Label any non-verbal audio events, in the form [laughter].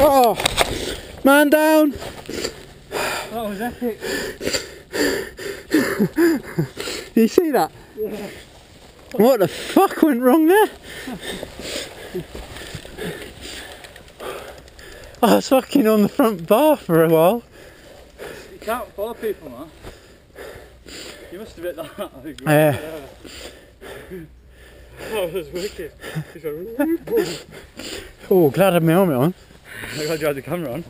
Oh, man down. Oh, that was epic. you see that? Yeah. What the fuck went wrong there? I was fucking on the front bar for a while. You can't follow people, man. You must have hit that. Yeah. [laughs] Oh, that was wicked. [laughs] Oh, glad I had my helmet on. I gotta drive the camera on.